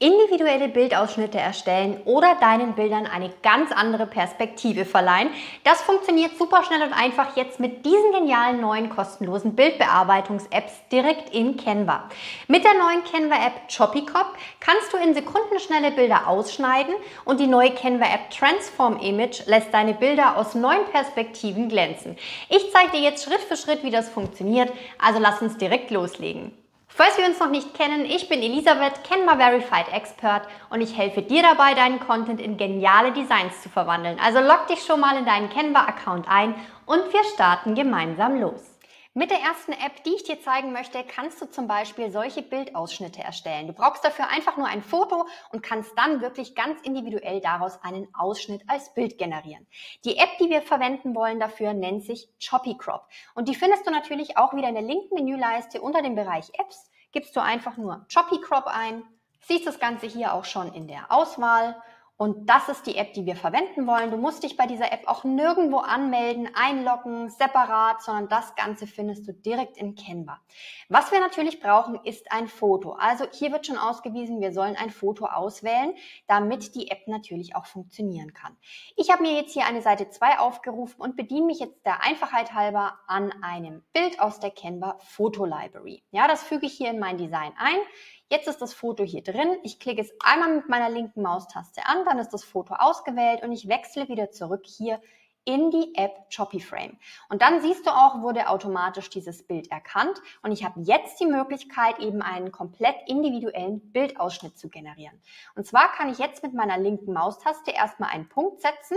individuelle Bildausschnitte erstellen oder deinen Bildern eine ganz andere Perspektive verleihen. Das funktioniert super schnell und einfach jetzt mit diesen genialen neuen kostenlosen Bildbearbeitungs-Apps direkt in Canva. Mit der neuen Canva-App ChoppyCop kannst du in sekundenschnelle Bilder ausschneiden und die neue Canva-App Transform Image lässt deine Bilder aus neuen Perspektiven glänzen. Ich zeige dir jetzt Schritt für Schritt, wie das funktioniert, also lass uns direkt loslegen. Falls wir uns noch nicht kennen, ich bin Elisabeth, Canva Verified Expert und ich helfe dir dabei, deinen Content in geniale Designs zu verwandeln. Also log dich schon mal in deinen Canva-Account ein und wir starten gemeinsam los. Mit der ersten App, die ich dir zeigen möchte, kannst du zum Beispiel solche Bildausschnitte erstellen. Du brauchst dafür einfach nur ein Foto und kannst dann wirklich ganz individuell daraus einen Ausschnitt als Bild generieren. Die App, die wir verwenden wollen dafür, nennt sich Choppy Crop. Und die findest du natürlich auch wieder in der linken Menüleiste unter dem Bereich Apps. Gibst du einfach nur Choppy Crop ein, siehst das Ganze hier auch schon in der Auswahl und das ist die App, die wir verwenden wollen. Du musst dich bei dieser App auch nirgendwo anmelden, einloggen, separat, sondern das Ganze findest du direkt in Canva. Was wir natürlich brauchen, ist ein Foto. Also hier wird schon ausgewiesen, wir sollen ein Foto auswählen, damit die App natürlich auch funktionieren kann. Ich habe mir jetzt hier eine Seite 2 aufgerufen und bediene mich jetzt der Einfachheit halber an einem Bild aus der Canva Foto Library. Ja, das füge ich hier in mein Design ein. Jetzt ist das Foto hier drin. Ich klicke es einmal mit meiner linken Maustaste an, dann ist das Foto ausgewählt und ich wechsle wieder zurück hier in die App Frame. Und dann siehst du auch, wurde automatisch dieses Bild erkannt und ich habe jetzt die Möglichkeit, eben einen komplett individuellen Bildausschnitt zu generieren. Und zwar kann ich jetzt mit meiner linken Maustaste erstmal einen Punkt setzen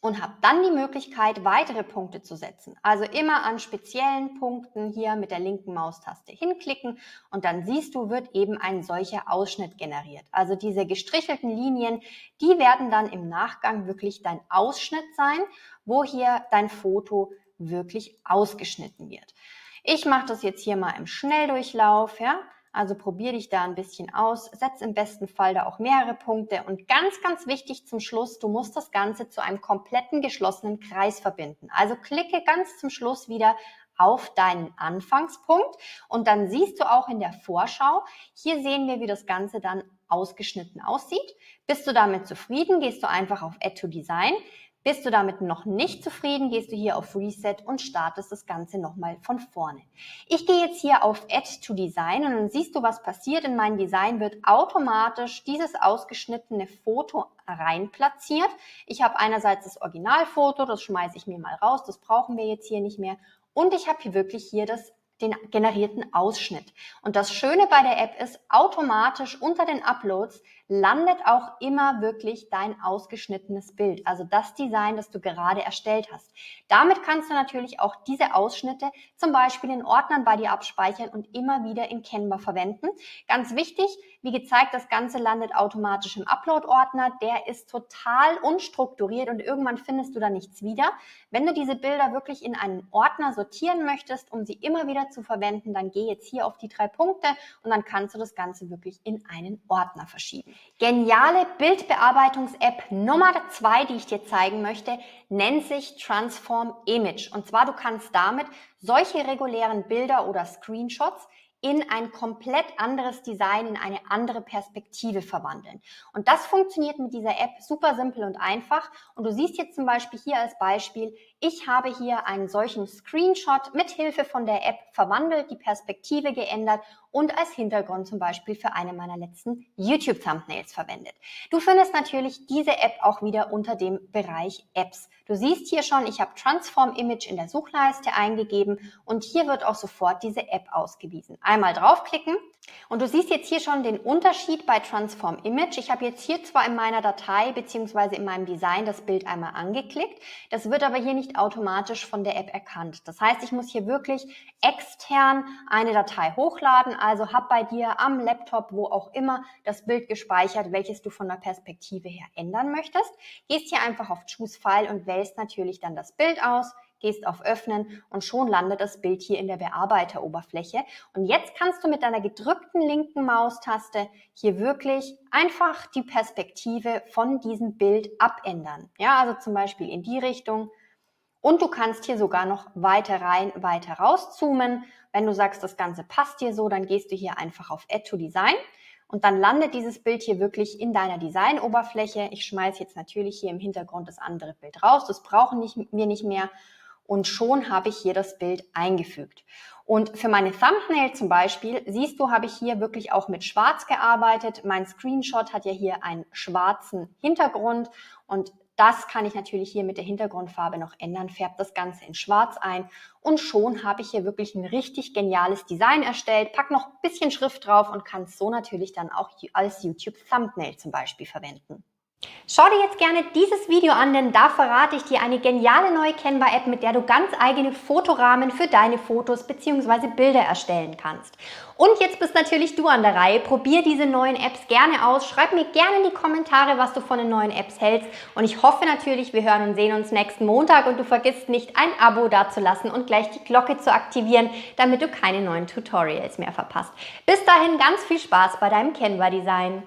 und habe dann die Möglichkeit, weitere Punkte zu setzen. Also immer an speziellen Punkten hier mit der linken Maustaste hinklicken und dann siehst du, wird eben ein solcher Ausschnitt generiert. Also diese gestrichelten Linien, die werden dann im Nachgang wirklich dein Ausschnitt sein, wo hier dein Foto wirklich ausgeschnitten wird. Ich mache das jetzt hier mal im Schnelldurchlauf, ja. Also probier dich da ein bisschen aus, setz im besten Fall da auch mehrere Punkte und ganz, ganz wichtig zum Schluss, du musst das Ganze zu einem kompletten geschlossenen Kreis verbinden. Also klicke ganz zum Schluss wieder auf deinen Anfangspunkt und dann siehst du auch in der Vorschau, hier sehen wir, wie das Ganze dann ausgeschnitten aussieht. Bist du damit zufrieden, gehst du einfach auf Add to Design. Bist du damit noch nicht zufrieden, gehst du hier auf Reset und startest das Ganze nochmal von vorne. Ich gehe jetzt hier auf Add to Design und dann siehst du, was passiert. In mein Design wird automatisch dieses ausgeschnittene Foto rein platziert. Ich habe einerseits das Originalfoto, das schmeiße ich mir mal raus, das brauchen wir jetzt hier nicht mehr. Und ich habe hier wirklich hier das den generierten Ausschnitt. Und das Schöne bei der App ist, automatisch unter den Uploads landet auch immer wirklich dein ausgeschnittenes Bild, also das Design, das du gerade erstellt hast. Damit kannst du natürlich auch diese Ausschnitte zum Beispiel in Ordnern bei dir abspeichern und immer wieder in Canva verwenden. Ganz wichtig, wie gezeigt, das Ganze landet automatisch im Upload-Ordner. Der ist total unstrukturiert und irgendwann findest du da nichts wieder. Wenn du diese Bilder wirklich in einen Ordner sortieren möchtest, um sie immer wieder zu verwenden, dann geh jetzt hier auf die drei Punkte und dann kannst du das Ganze wirklich in einen Ordner verschieben. Geniale Bildbearbeitungs-App Nummer zwei, die ich dir zeigen möchte, nennt sich Transform Image. Und zwar, du kannst damit solche regulären Bilder oder Screenshots in ein komplett anderes Design, in eine andere Perspektive verwandeln. Und das funktioniert mit dieser App super simpel und einfach. Und du siehst jetzt zum Beispiel hier als Beispiel, ich habe hier einen solchen Screenshot mit Hilfe von der App verwandelt, die Perspektive geändert und als Hintergrund zum Beispiel für eine meiner letzten YouTube-Thumbnails verwendet. Du findest natürlich diese App auch wieder unter dem Bereich Apps. Du siehst hier schon, ich habe Transform Image in der Suchleiste eingegeben und hier wird auch sofort diese App ausgewiesen. Einmal draufklicken und du siehst jetzt hier schon den Unterschied bei Transform Image. Ich habe jetzt hier zwar in meiner Datei beziehungsweise in meinem Design das Bild einmal angeklickt, das wird aber hier nicht automatisch von der App erkannt. Das heißt, ich muss hier wirklich extern eine Datei hochladen, also hab bei dir am Laptop, wo auch immer, das Bild gespeichert, welches du von der Perspektive her ändern möchtest. Gehst hier einfach auf Choose File und wählst natürlich dann das Bild aus, gehst auf Öffnen und schon landet das Bild hier in der Bearbeiteroberfläche. Und jetzt kannst du mit deiner gedrückten linken Maustaste hier wirklich einfach die Perspektive von diesem Bild abändern. Ja, also zum Beispiel in die Richtung. Und du kannst hier sogar noch weiter rein, weiter rauszoomen. Wenn du sagst, das Ganze passt dir so, dann gehst du hier einfach auf Add to Design und dann landet dieses Bild hier wirklich in deiner Designoberfläche. Ich schmeiße jetzt natürlich hier im Hintergrund das andere Bild raus. Das brauchen wir nicht mehr. Und schon habe ich hier das Bild eingefügt. Und für meine Thumbnail zum Beispiel, siehst du, habe ich hier wirklich auch mit Schwarz gearbeitet. Mein Screenshot hat ja hier einen schwarzen Hintergrund und das kann ich natürlich hier mit der Hintergrundfarbe noch ändern, färbt das Ganze in schwarz ein und schon habe ich hier wirklich ein richtig geniales Design erstellt, pack noch ein bisschen Schrift drauf und kann es so natürlich dann auch als YouTube Thumbnail zum Beispiel verwenden. Schau dir jetzt gerne dieses Video an, denn da verrate ich dir eine geniale neue Canva-App, mit der du ganz eigene Fotorahmen für deine Fotos bzw. Bilder erstellen kannst. Und jetzt bist natürlich du an der Reihe. Probier diese neuen Apps gerne aus. Schreib mir gerne in die Kommentare, was du von den neuen Apps hältst. Und ich hoffe natürlich, wir hören und sehen uns nächsten Montag und du vergisst nicht, ein Abo dazulassen und gleich die Glocke zu aktivieren, damit du keine neuen Tutorials mehr verpasst. Bis dahin ganz viel Spaß bei deinem Canva-Design.